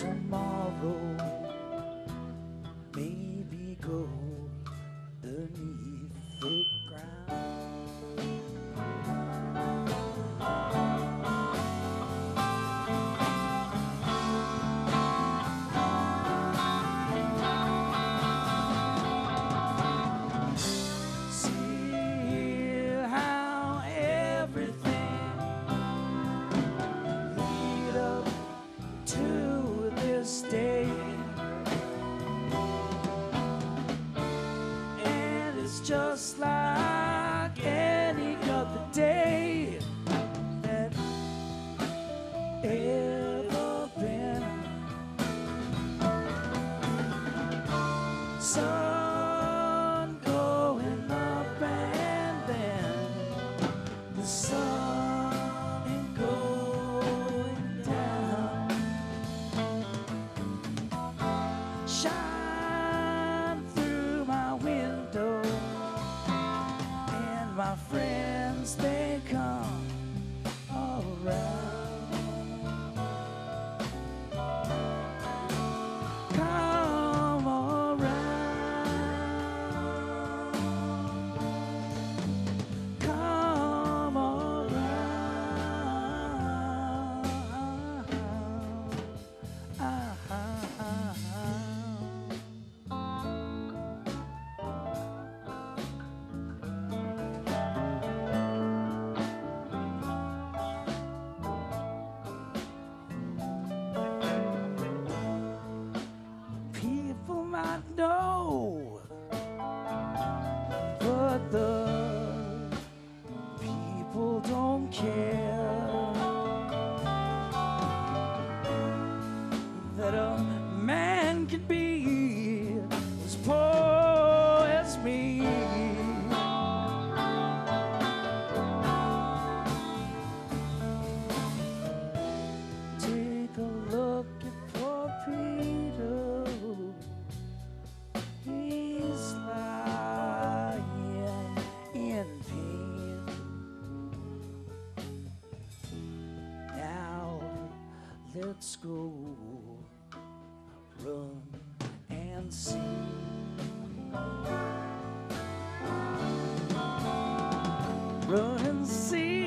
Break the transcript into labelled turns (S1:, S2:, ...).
S1: tomorrow. Let's go run and see. Run and see